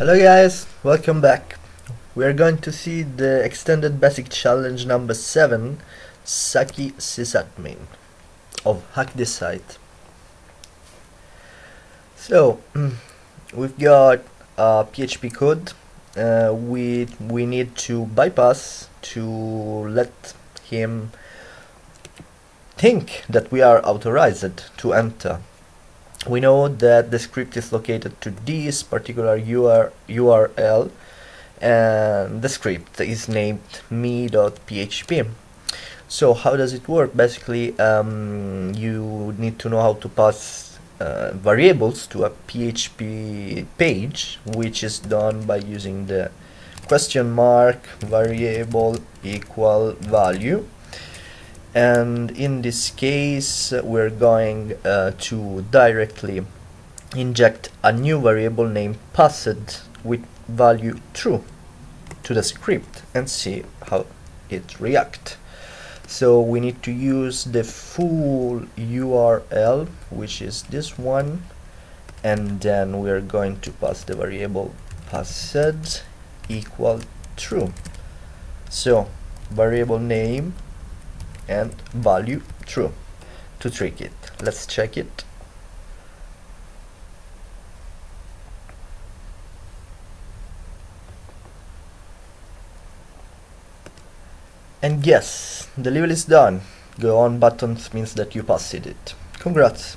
Hello guys, welcome back. We are going to see the extended basic challenge number 7 Saki sysadmin of Hack This Site. So, we've got a PHP code uh, we, we need to bypass to let him think that we are authorized to enter we know that the script is located to this particular UR URL and the script is named me.php so how does it work? Basically um, you need to know how to pass uh, variables to a PHP page which is done by using the question mark variable equal value and in this case we're going uh, to directly inject a new variable named passed with value true to the script and see how it react so we need to use the full URL which is this one and then we're going to pass the variable passed equal true. So variable name and value true to trick it. Let's check it. And yes, the level is done. Go on button means that you passed it. Congrats!